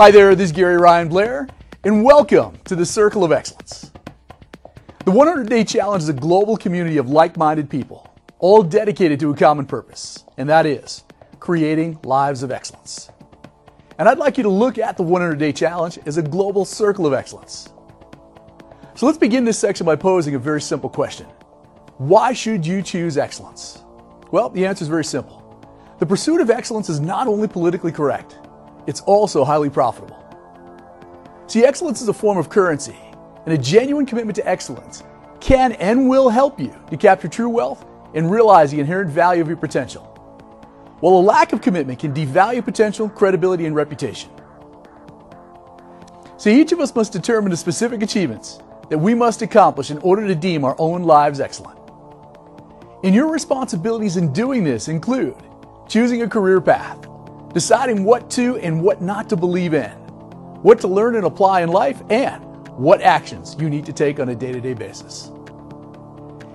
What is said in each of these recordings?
Hi there, this is Gary Ryan Blair, and welcome to the Circle of Excellence. The 100 Day Challenge is a global community of like minded people, all dedicated to a common purpose, and that is creating lives of excellence. And I'd like you to look at the 100 Day Challenge as a global circle of excellence. So let's begin this section by posing a very simple question Why should you choose excellence? Well, the answer is very simple. The pursuit of excellence is not only politically correct, it's also highly profitable. See, excellence is a form of currency, and a genuine commitment to excellence can and will help you to capture true wealth and realize the inherent value of your potential. While a lack of commitment can devalue potential, credibility, and reputation. See, each of us must determine the specific achievements that we must accomplish in order to deem our own lives excellent. And your responsibilities in doing this include choosing a career path, deciding what to and what not to believe in, what to learn and apply in life, and what actions you need to take on a day to day basis.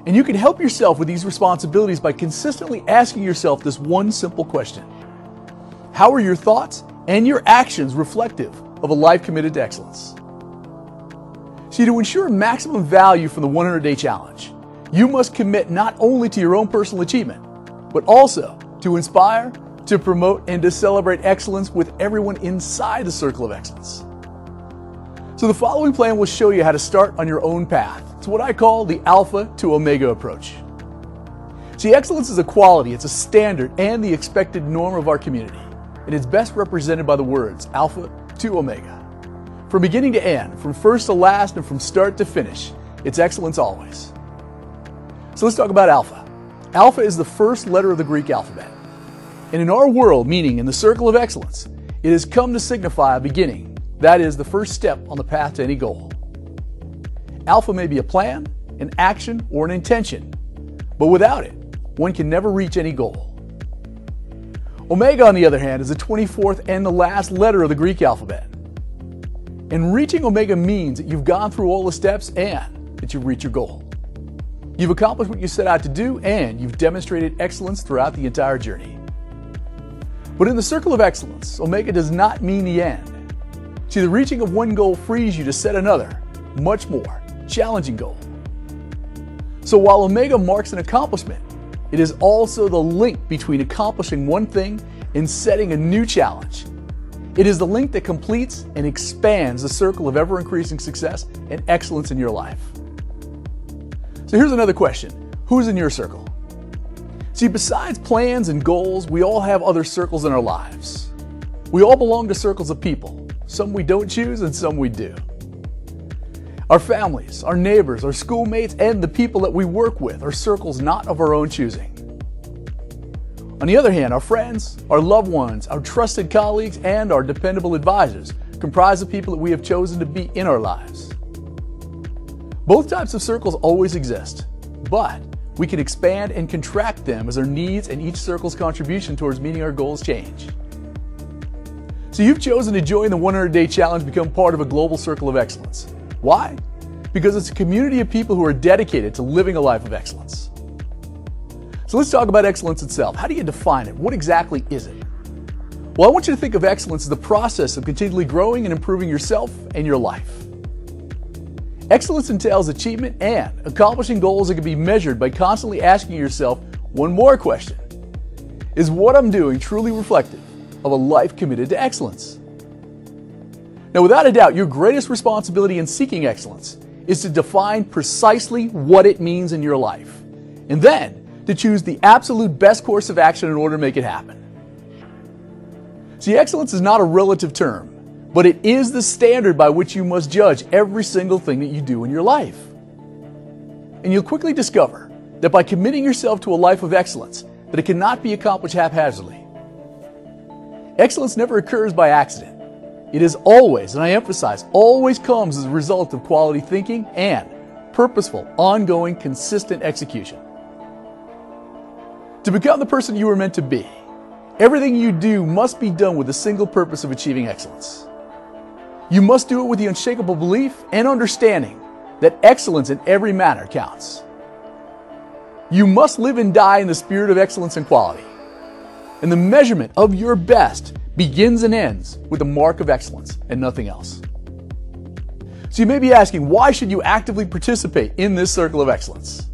And you can help yourself with these responsibilities by consistently asking yourself this one simple question How are your thoughts and your actions reflective of a life committed to excellence? See, to ensure maximum value from the 100 Day Challenge, you must commit not only to your own personal achievement, but also to inspire, to promote, and to celebrate excellence with everyone inside the circle of excellence. So, the following plan will show you how to start on your own path. It's what I call the Alpha to Omega approach. See, excellence is a quality, it's a standard, and the expected norm of our community. And it's best represented by the words Alpha to Omega. From beginning to end, from first to last, and from start to finish, it's excellence always. So let's talk about Alpha. Alpha is the first letter of the Greek alphabet. And in our world, meaning in the circle of excellence, it has come to signify a beginning. That is the first step on the path to any goal. Alpha may be a plan, an action, or an intention, but without it, one can never reach any goal. Omega, on the other hand, is the 24th and the last letter of the Greek alphabet. And reaching Omega means that you've gone through all the steps and that you've reached your goal. You've accomplished what you set out to do and you've demonstrated excellence throughout the entire journey. But in the circle of excellence, Omega does not mean the end. See, the reaching of one goal frees you to set another, much more challenging goal. So while Omega marks an accomplishment, it is also the link between accomplishing one thing and setting a new challenge. It is the link that completes and expands the circle of ever increasing success and excellence in your life. So here's another question Who's in your circle? See, besides plans and goals, we all have other circles in our lives. We all belong to circles of people. Some we don't choose and some we do. Our families, our neighbors, our schoolmates, and the people that we work with are circles not of our own choosing. On the other hand, our friends, our loved ones, our trusted colleagues, and our dependable advisors comprise the people that we have chosen to be in our lives. Both types of circles always exist, but we can expand and contract them as our needs and each circle's contribution towards meeting our goals change. So you've chosen to join the 100 Day Challenge, become part of a global circle of excellence. Why? Because it's a community of people who are dedicated to living a life of excellence. So let's talk about excellence itself. How do you define it? What exactly is it? Well, I want you to think of excellence as the process of continually growing and improving yourself and your life. Excellence entails achievement and accomplishing goals that can be measured by constantly asking yourself one more question Is what I'm doing truly reflective of a life committed to excellence? Now, without a doubt, your greatest responsibility in seeking excellence is to define precisely what it means in your life, and then to choose the absolute best course of action in order to make it happen. See, excellence is not a relative term but it is the standard by which you must judge every single thing that you do in your life. And you'll quickly discover that by committing yourself to a life of excellence, that it cannot be accomplished haphazardly. Excellence never occurs by accident. It is always, and I emphasize, always comes as a result of quality thinking and purposeful, ongoing, consistent execution. To become the person you were meant to be, everything you do must be done with the single purpose of achieving excellence. You must do it with the unshakable belief and understanding that excellence in every manner counts. You must live and die in the spirit of excellence and quality. And the measurement of your best begins and ends with the mark of excellence and nothing else. So you may be asking, why should you actively participate in this circle of excellence?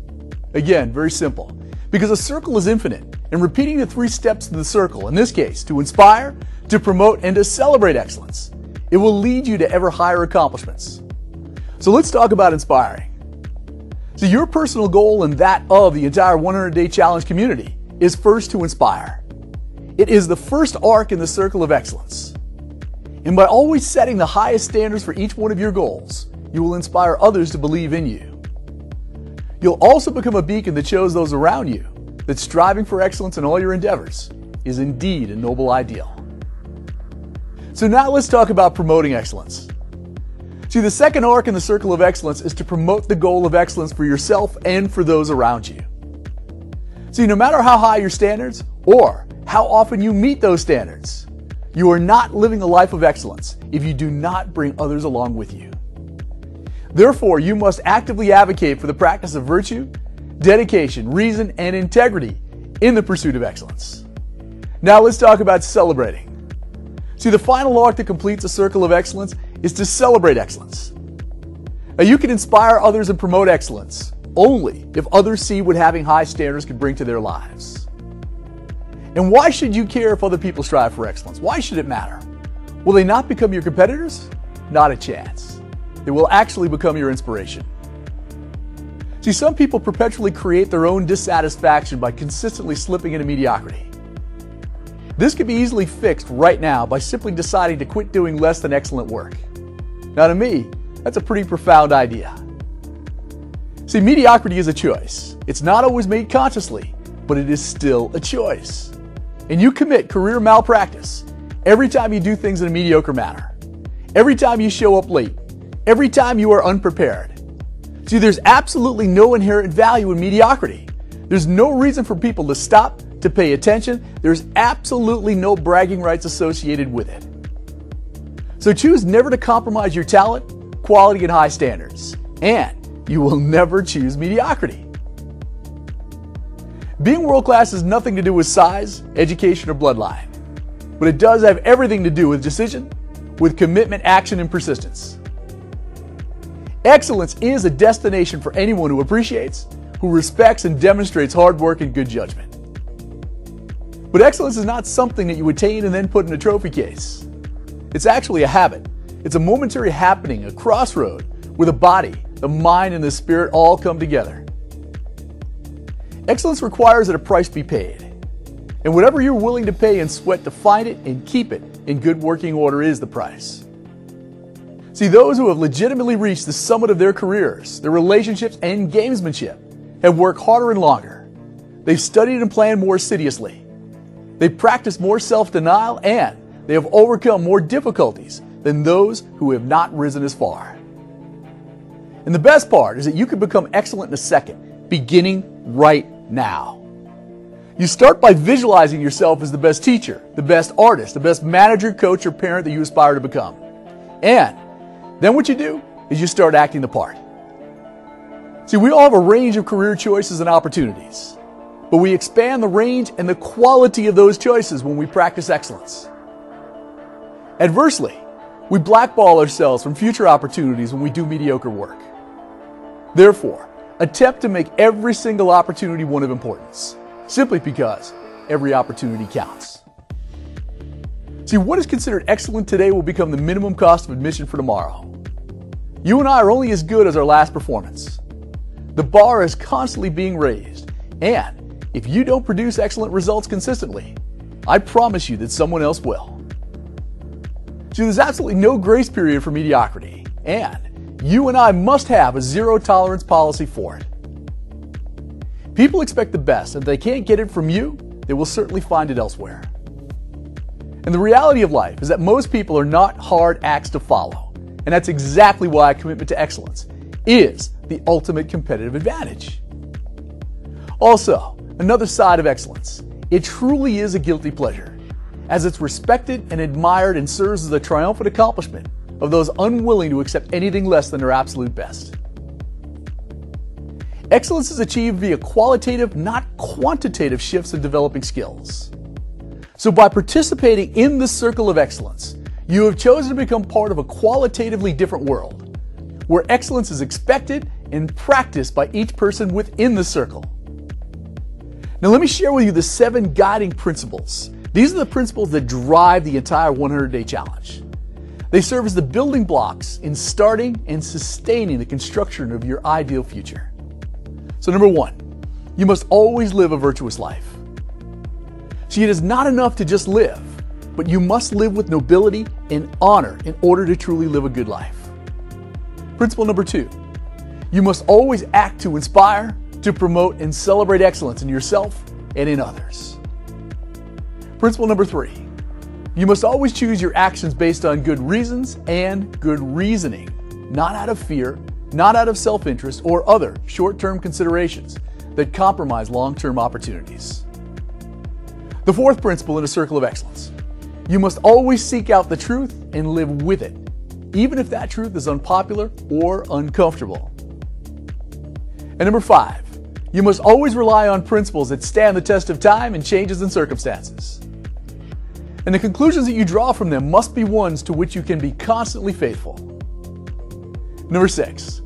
Again, very simple. Because a circle is infinite, and repeating the three steps of the circle, in this case, to inspire, to promote, and to celebrate excellence, it will lead you to ever higher accomplishments. So let's talk about inspiring. So your personal goal and that of the entire 100 Day Challenge community is first to inspire. It is the first arc in the circle of excellence. And by always setting the highest standards for each one of your goals, you will inspire others to believe in you. You'll also become a beacon that shows those around you that striving for excellence in all your endeavors is indeed a noble ideal. So now let's talk about promoting excellence. See, the second arc in the circle of excellence is to promote the goal of excellence for yourself and for those around you. See, no matter how high your standards or how often you meet those standards, you are not living a life of excellence if you do not bring others along with you. Therefore, you must actively advocate for the practice of virtue, dedication, reason, and integrity in the pursuit of excellence. Now let's talk about celebrating. See, the final arc that completes a circle of excellence is to celebrate excellence. Now, you can inspire others and promote excellence only if others see what having high standards can bring to their lives. And why should you care if other people strive for excellence? Why should it matter? Will they not become your competitors? Not a chance. They will actually become your inspiration. See, some people perpetually create their own dissatisfaction by consistently slipping into mediocrity. This could be easily fixed right now by simply deciding to quit doing less than excellent work. Now, to me, that's a pretty profound idea. See, mediocrity is a choice. It's not always made consciously, but it is still a choice and you commit career malpractice every time you do things in a mediocre manner, every time you show up late, every time you are unprepared. See, there's absolutely no inherent value in mediocrity. There's no reason for people to stop, to pay attention. There's absolutely no bragging rights associated with it. So choose never to compromise your talent, quality, and high standards. And you will never choose mediocrity. Being world class has nothing to do with size, education, or bloodline, but it does have everything to do with decision, with commitment, action, and persistence. Excellence is a destination for anyone who appreciates, who respects, and demonstrates hard work and good judgment. But excellence is not something that you attain and then put in a trophy case. It's actually a habit. It's a momentary happening, a crossroad, where the body, the mind, and the spirit all come together. Excellence requires that a price be paid. And whatever you're willing to pay and sweat to find it and keep it in good working order is the price. See, those who have legitimately reached the summit of their careers, their relationships, and gamesmanship have worked harder and longer. They've studied and planned more assiduously. They've practiced more self denial and they have overcome more difficulties than those who have not risen as far. And the best part is that you can become excellent in a second, beginning right now. You start by visualizing yourself as the best teacher, the best artist, the best manager, coach, or parent that you aspire to become. And then what you do is you start acting the part. See, we all have a range of career choices and opportunities, but we expand the range and the quality of those choices when we practice excellence. Adversely, we blackball ourselves from future opportunities when we do mediocre work. Therefore, Attempt to make every single opportunity one of importance, simply because every opportunity counts. See, what is considered excellent today will become the minimum cost of admission for tomorrow. You and I are only as good as our last performance. The bar is constantly being raised, and if you don't produce excellent results consistently, I promise you that someone else will. See, there's absolutely no grace period for mediocrity, and you and I must have a zero tolerance policy for it. People expect the best, and if they can't get it from you, they will certainly find it elsewhere. And the reality of life is that most people are not hard acts to follow, and that's exactly why a commitment to excellence is the ultimate competitive advantage. Also, another side of excellence, it truly is a guilty pleasure, as it's respected and admired and serves as a triumphant accomplishment of those unwilling to accept anything less than their absolute best. Excellence is achieved via qualitative, not quantitative shifts in developing skills. So by participating in the circle of excellence, you have chosen to become part of a qualitatively different world, where excellence is expected and practiced by each person within the circle. Now let me share with you the seven guiding principles. These are the principles that drive the entire 100 day challenge. They serve as the building blocks in starting and sustaining the construction of your ideal future. So number one, you must always live a virtuous life. See, it is not enough to just live, but you must live with nobility and honor in order to truly live a good life. Principle number two, you must always act to inspire, to promote, and celebrate excellence in yourself and in others. Principle number three, you must always choose your actions based on good reasons and good reasoning, not out of fear, not out of self interest, or other short term considerations that compromise long term opportunities. The fourth principle in a circle of excellence you must always seek out the truth and live with it, even if that truth is unpopular or uncomfortable. And number five, you must always rely on principles that stand the test of time and changes in circumstances. And the conclusions that you draw from them must be ones to which you can be constantly faithful. Number six,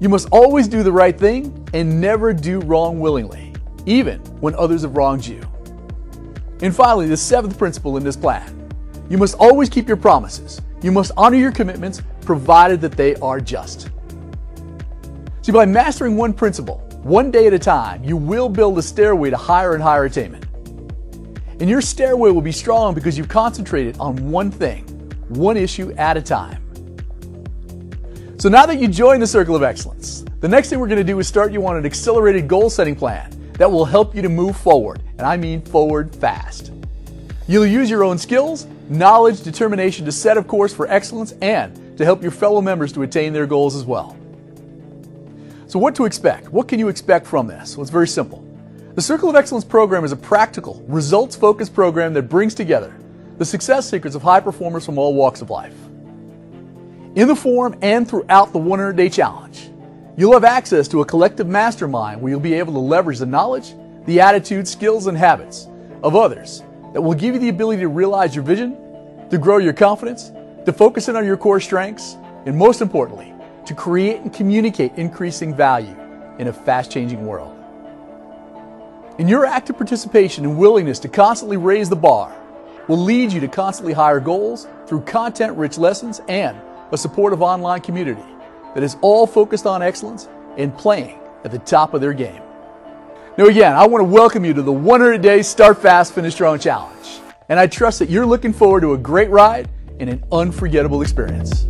you must always do the right thing and never do wrong willingly, even when others have wronged you. And finally, the seventh principle in this plan you must always keep your promises. You must honor your commitments, provided that they are just. See, by mastering one principle, one day at a time, you will build a stairway to higher and higher attainment. And your stairway will be strong because you've concentrated on one thing, one issue at a time. So now that you join the Circle of Excellence, the next thing we're going to do is start you on an accelerated goal setting plan that will help you to move forward, and I mean forward fast. You'll use your own skills, knowledge, determination to set a course for excellence and to help your fellow members to attain their goals as well. So, what to expect? What can you expect from this? Well, it's very simple. The Circle of Excellence program is a practical, results focused program that brings together the success secrets of high performers from all walks of life. In the forum and throughout the 100 day challenge, you'll have access to a collective mastermind where you'll be able to leverage the knowledge, the attitudes, skills, and habits of others that will give you the ability to realize your vision, to grow your confidence, to focus in on your core strengths, and most importantly, to create and communicate increasing value in a fast changing world. And your active participation and willingness to constantly raise the bar will lead you to constantly higher goals through content rich lessons and a supportive online community that is all focused on excellence and playing at the top of their game. Now, again, I want to welcome you to the 100 Day Start Fast, Finish Strong Challenge. And I trust that you're looking forward to a great ride and an unforgettable experience.